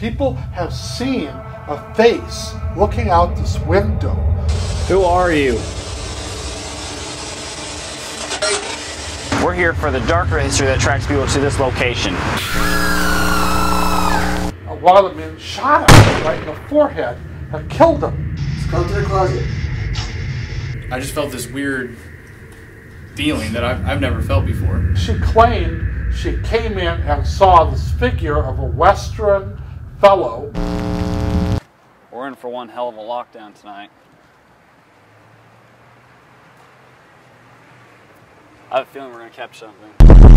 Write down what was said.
People have seen a face looking out this window. Who are you? We're here for the darker history that attracts people to this location. One of the men shot him right in the forehead and killed him. Let's Go to the closet. I just felt this weird feeling that I've, I've never felt before. She claimed she came in and saw this figure of a Western fellow. We're in for one hell of a lockdown tonight. I have a feeling we're going to catch something.